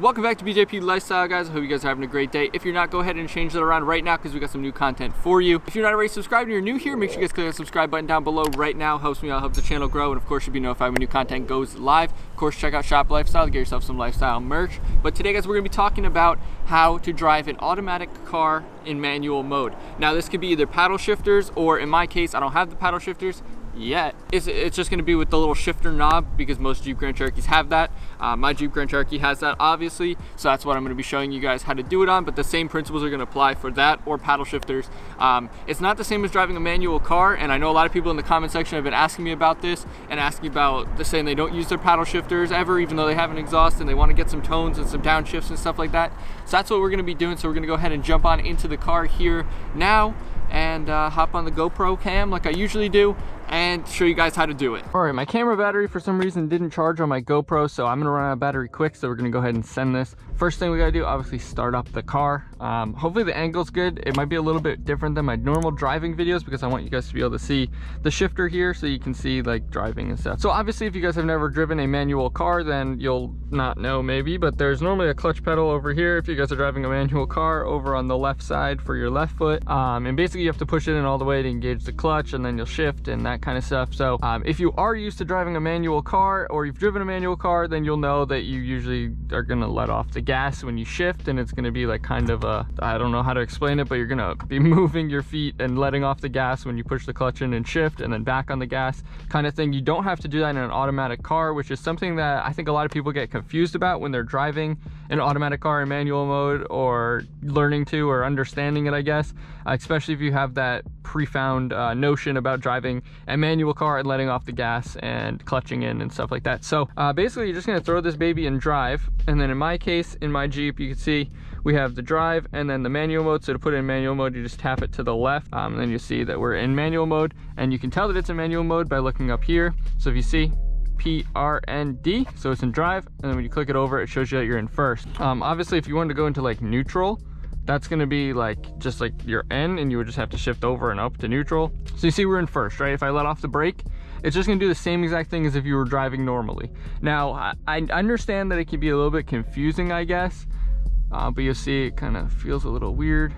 Welcome back to BJP Lifestyle, guys. I hope you guys are having a great day. If you're not, go ahead and change that around right now because we got some new content for you. If you're not already subscribed and you're new here, make sure you guys click that subscribe button down below right now. Helps me out, helps the channel grow, and of course, you'll be notified when new content goes live. Of course, check out Shop Lifestyle to get yourself some lifestyle merch. But today, guys, we're gonna be talking about how to drive an automatic car in manual mode. Now, this could be either paddle shifters, or in my case, I don't have the paddle shifters yet. It's, it's just gonna be with the little shifter knob because most Jeep Grand Cherokees have that. Uh, my Jeep Grand Cherokee has that obviously, so that's what I'm gonna be showing you guys how to do it on, but the same principles are gonna apply for that or paddle shifters. Um, it's not the same as driving a manual car, and I know a lot of people in the comment section have been asking me about this and asking about the saying they don't use their paddle shifters ever, even though they have an exhaust and they wanna get some tones and some downshifts and stuff like that. So that's what we're gonna be doing, so we're gonna go ahead and jump on into the car here now and uh, hop on the GoPro cam like I usually do and show you guys how to do it. All right, my camera battery for some reason didn't charge on my GoPro, so I'm gonna run out of battery quick, so we're gonna go ahead and send this. First thing we gotta do, obviously start up the car. Um, hopefully the angle's good. It might be a little bit different than my normal driving videos because I want you guys to be able to see the shifter here so you can see like driving and stuff. So obviously if you guys have never driven a manual car, then you'll not know maybe, but there's normally a clutch pedal over here if you guys are driving a manual car over on the left side for your left foot. Um, and basically you have to push it in all the way to engage the clutch and then you'll shift and that kind of stuff. So um, if you are used to driving a manual car or you've driven a manual car, then you'll know that you usually are gonna let off the gas when you shift and it's gonna be like kind of a, I don't know how to explain it, but you're gonna be moving your feet and letting off the gas when you push the clutch in and shift and then back on the gas kind of thing. You don't have to do that in an automatic car, which is something that I think a lot of people get confused about when they're driving an automatic car in manual mode or learning to or understanding it, I guess, uh, especially if you have that pre-found uh, notion about driving a manual car and letting off the gas and clutching in and stuff like that. So uh, basically you're just gonna throw this baby in drive. And then in my case, in my Jeep, you can see we have the drive and then the manual mode. So to put in manual mode, you just tap it to the left. Um, and then you see that we're in manual mode and you can tell that it's in manual mode by looking up here. So if you see PRND, so it's in drive, and then when you click it over, it shows you that you're in first. Um, obviously, if you wanted to go into like neutral, that's gonna be like just like your N and you would just have to shift over and up to neutral. So you see we're in first, right? If I let off the brake, it's just gonna do the same exact thing as if you were driving normally. Now, I, I understand that it can be a little bit confusing, I guess, uh, but you'll see it kind of feels a little weird.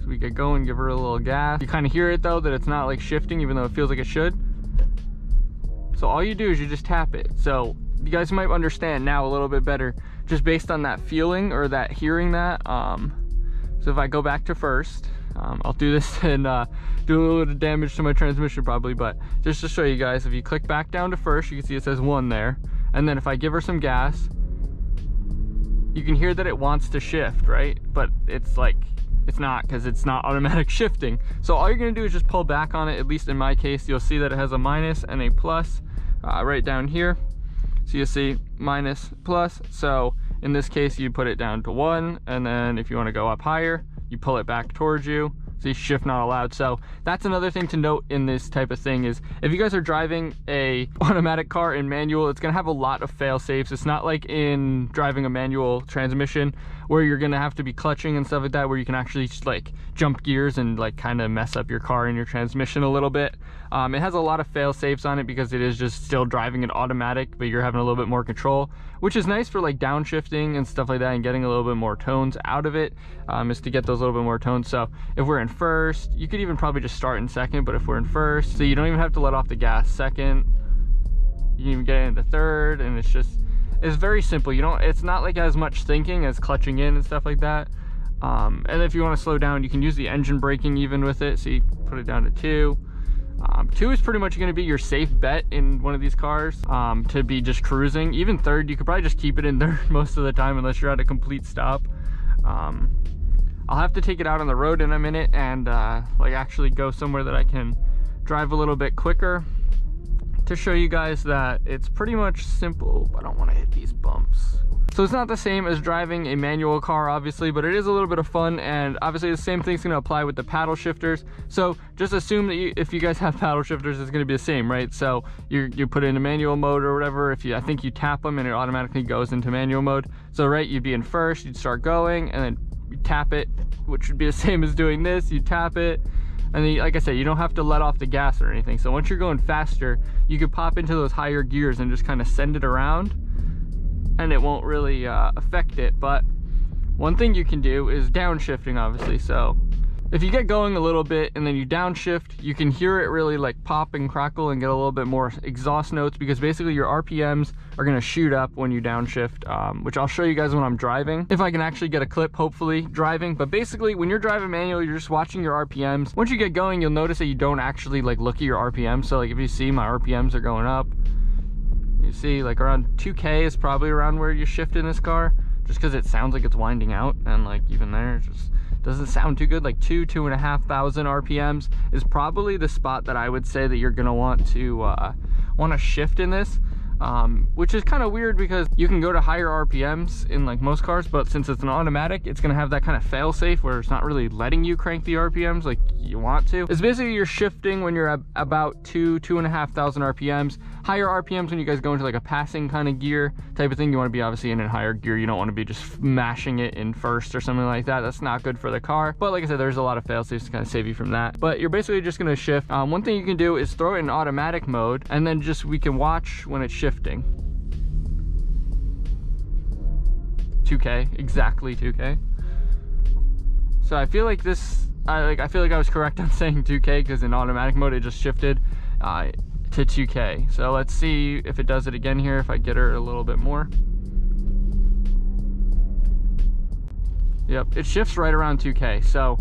So we get going, give her a little gas. You kind of hear it though, that it's not like shifting, even though it feels like it should. So all you do is you just tap it. So you guys might understand now a little bit better just based on that feeling or that hearing that. Um, so if I go back to first, um, I'll do this and uh, do a little bit of damage to my transmission probably, but just to show you guys, if you click back down to first, you can see it says one there. And then if I give her some gas, you can hear that it wants to shift, right? But it's like, it's not because it's not automatic shifting. So all you're gonna do is just pull back on it. At least in my case, you'll see that it has a minus and a plus uh, right down here. So you see minus plus. So in this case, you put it down to one, and then if you wanna go up higher, you pull it back towards you. See, shift not allowed. So that's another thing to note in this type of thing is if you guys are driving a automatic car in manual, it's gonna have a lot of fail safes. It's not like in driving a manual transmission where you're gonna have to be clutching and stuff like that, where you can actually just like jump gears and like kind of mess up your car and your transmission a little bit. Um, it has a lot of fail safes on it because it is just still driving it automatic, but you're having a little bit more control, which is nice for like downshifting and stuff like that and getting a little bit more tones out of it, um, is to get those little bit more tones. So if we're in first, you could even probably just start in second, but if we're in first, so you don't even have to let off the gas second, you can even get into third, and it's just, it's very simple. You don't, it's not like as much thinking as clutching in and stuff like that. Um, and if you want to slow down, you can use the engine braking even with it. So you put it down to two. Um, two is pretty much going to be your safe bet in one of these cars um, to be just cruising. Even third, you could probably just keep it in third most of the time unless you're at a complete stop. Um, I'll have to take it out on the road in a minute and uh, like actually go somewhere that I can drive a little bit quicker to show you guys that it's pretty much simple. I don't want to hit these bumps. So it's not the same as driving a manual car, obviously, but it is a little bit of fun, and obviously the same thing's gonna apply with the paddle shifters. So just assume that you, if you guys have paddle shifters, it's gonna be the same, right? So you you put it in a manual mode or whatever. If you, I think you tap them and it automatically goes into manual mode. So right, you'd be in first, you'd start going, and then you tap it, which would be the same as doing this. You tap it, and like I said, you don't have to let off the gas or anything. So once you're going faster, you could pop into those higher gears and just kind of send it around and it won't really uh, affect it. But one thing you can do is downshifting, obviously. So if you get going a little bit and then you downshift, you can hear it really like pop and crackle and get a little bit more exhaust notes because basically your RPMs are gonna shoot up when you downshift, um, which I'll show you guys when I'm driving. If I can actually get a clip, hopefully, driving. But basically, when you're driving manual, you're just watching your RPMs. Once you get going, you'll notice that you don't actually like look at your RPMs. So like if you see my RPMs are going up, you see like around 2K is probably around where you shift in this car just because it sounds like it's winding out and like even there, just doesn't sound too good like two two and a half thousand rpms is probably the spot that i would say that you're gonna want to uh, want to shift in this um, which is kind of weird because you can go to higher RPMs in like most cars, but since it's an automatic, it's gonna have that kind of fail safe where it's not really letting you crank the RPMs like you want to. It's basically you're shifting when you're about two, two and a half thousand RPMs. Higher RPMs when you guys go into like a passing kind of gear type of thing, you wanna be obviously in a higher gear. You don't wanna be just mashing it in first or something like that. That's not good for the car. But like I said, there's a lot of fail safes to kind of save you from that. But you're basically just gonna shift. Um, one thing you can do is throw it in automatic mode and then just we can watch when it's shifting shifting. 2K, exactly 2K. So I feel like this, I like I feel like I was correct on saying 2K because in automatic mode it just shifted uh, to 2K. So let's see if it does it again here, if I get her a little bit more. Yep, it shifts right around 2K. So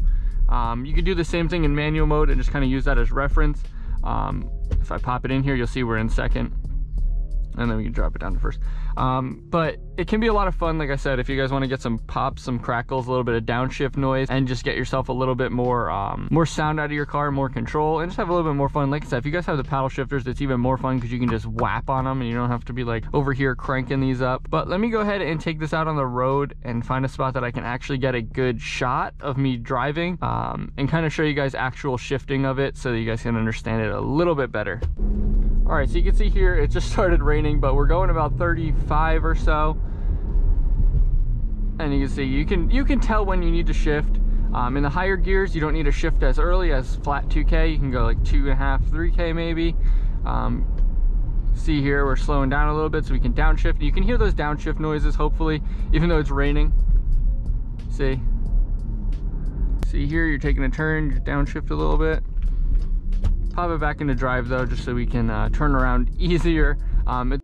um, you can do the same thing in manual mode and just kind of use that as reference. Um, if I pop it in here, you'll see we're in second and then we can drop it down to first. Um, but it can be a lot of fun, like I said, if you guys want to get some pops, some crackles, a little bit of downshift noise, and just get yourself a little bit more um, more sound out of your car, more control, and just have a little bit more fun. Like I said, if you guys have the paddle shifters, it's even more fun because you can just whap on them and you don't have to be like over here cranking these up. But let me go ahead and take this out on the road and find a spot that I can actually get a good shot of me driving um, and kind of show you guys actual shifting of it so that you guys can understand it a little bit better. All right, so you can see here, it just started raining, but we're going about 35 or so. And you can see, you can, you can tell when you need to shift. Um, in the higher gears, you don't need to shift as early as flat 2K. You can go like two and a half, 3K maybe. Um, see here, we're slowing down a little bit so we can downshift. You can hear those downshift noises, hopefully, even though it's raining. See? See here, you're taking a turn, you downshift a little bit pop it back into drive though, just so we can uh, turn around easier. Um,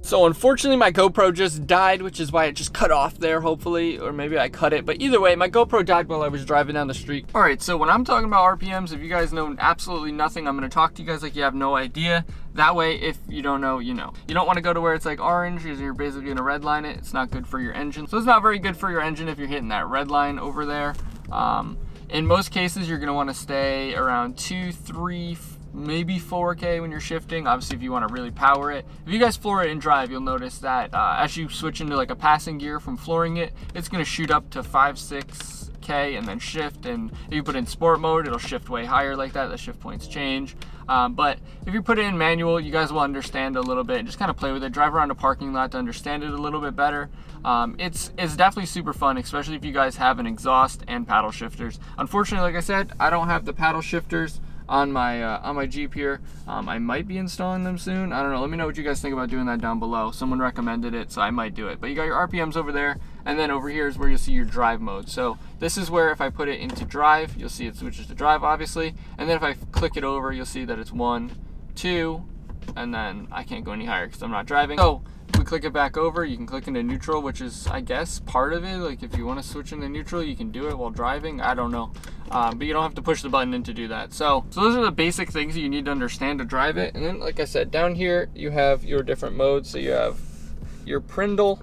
so unfortunately my GoPro just died, which is why it just cut off there, hopefully, or maybe I cut it. But either way, my GoPro died while I was driving down the street. All right, so when I'm talking about RPMs, if you guys know absolutely nothing, I'm gonna talk to you guys like you have no idea. That way, if you don't know, you know. You don't wanna go to where it's like orange, because you're basically gonna redline it. It's not good for your engine. So it's not very good for your engine if you're hitting that red line over there. Um, in most cases, you're gonna wanna stay around two, three, maybe 4K when you're shifting. Obviously, if you wanna really power it. If you guys floor it and drive, you'll notice that uh, as you switch into like a passing gear from flooring it, it's gonna shoot up to five, six, K and then shift. And if you put in sport mode it'll shift way higher like that. The shift points change. Um, but if you put it in manual you guys will understand a little bit just kind of play with it. Drive around a parking lot to understand it a little bit better. Um, it's it's definitely super fun especially if you guys have an exhaust and paddle shifters. Unfortunately like I said I don't have the paddle shifters on my uh, on my Jeep here. Um, I might be installing them soon. I don't know. Let me know what you guys think about doing that down below. Someone recommended it, so I might do it. But you got your RPMs over there, and then over here is where you'll see your drive mode. So this is where if I put it into drive, you'll see it switches to drive, obviously. And then if I click it over, you'll see that it's one, two, and then I can't go any higher because I'm not driving. So if we click it back over, you can click into neutral, which is, I guess, part of it. Like, if you want to switch into neutral, you can do it while driving. I don't know. Um, but you don't have to push the button in to do that. So, so those are the basic things you need to understand to drive it. And then, like I said, down here, you have your different modes. So you have your Prindle,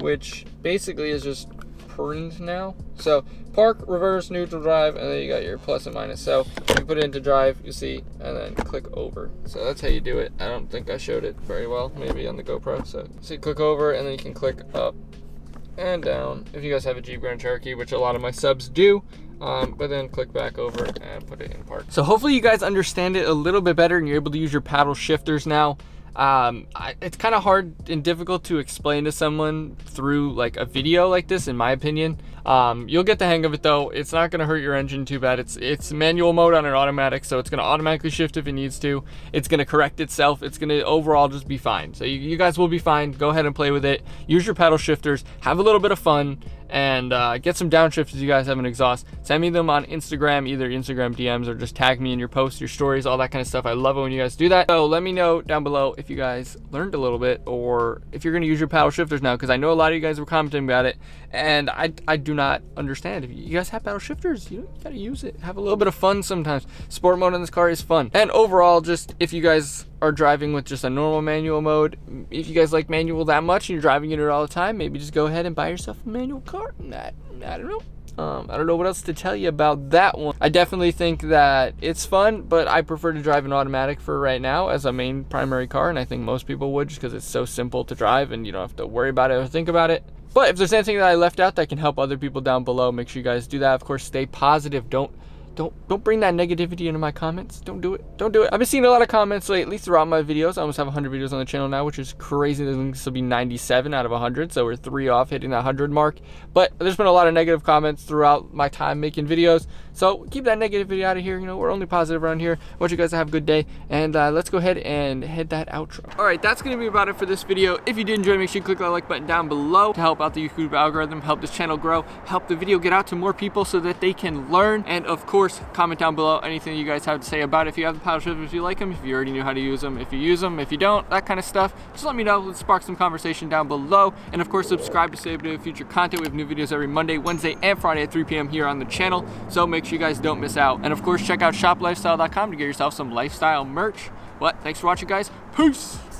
which basically is just print now. So park, reverse, neutral drive, and then you got your plus and minus. So you put it into drive, you see, and then click over. So that's how you do it. I don't think I showed it very well, maybe on the GoPro. So see, click over, and then you can click up and down. If you guys have a Jeep Grand Cherokee, which a lot of my subs do, um, but then click back over and put it in park. So hopefully you guys understand it a little bit better and you're able to use your paddle shifters now. um, I, it's kind of hard and difficult to explain to someone through like a video like this, in my opinion. Um, you'll get the hang of it though. It's not gonna hurt your engine too bad. It's it's manual mode on an automatic, so it's gonna automatically shift if it needs to. It's gonna correct itself. It's gonna overall just be fine. So you, you guys will be fine. Go ahead and play with it. Use your paddle shifters. Have a little bit of fun and uh, get some downshifts if you guys have an exhaust. Send me them on Instagram, either Instagram DMs or just tag me in your posts, your stories, all that kind of stuff. I love it when you guys do that. So let me know down below if you guys learned a little bit or if you're gonna use your paddle shifters now, because I know a lot of you guys were commenting about it, and I, I do not understand. If you guys have paddle shifters, you, you gotta use it. Have a little bit of fun sometimes. Sport mode on this car is fun. And overall, just if you guys are driving with just a normal manual mode, if you guys like manual that much and you're driving it all the time, maybe just go ahead and buy yourself a manual car. I, I don't know. Um, I don't know what else to tell you about that one. I definitely think that it's fun, but I prefer to drive an automatic for right now as a main primary car, and I think most people would just because it's so simple to drive and you don't have to worry about it or think about it. But if there's anything that I left out that can help other people down below, make sure you guys do that. Of course, stay positive. Don't don't don't bring that negativity into my comments. Don't do it. Don't do it. I've been seeing a lot of comments lately throughout my videos. I almost have 100 videos on the channel now, which is crazy. This will be 97 out of 100, so we're three off hitting that 100 mark. But there's been a lot of negative comments throughout my time making videos. So keep that negativity out of here. You know, we're only positive around here. I want you guys to have a good day. And uh, let's go ahead and hit that outro. All right, that's to be about it for this video. If you did enjoy, make sure you click that like button down below to help out the YouTube algorithm, help this channel grow, help the video get out to more people so that they can learn. And of course, comment down below anything you guys have to say about it. If you have the paddle shifters, if you like them, if you already knew how to use them, if you use them, if you don't, that kind of stuff. Just let me know. Let's spark some conversation down below. And of course, subscribe to stay up to future content. We have new videos every Monday, Wednesday, and Friday at 3 p.m. here on the channel. So make sure you guys don't miss out. And of course, check out shoplifestyle.com to get yourself some lifestyle merch. But thanks for watching, guys. Peace.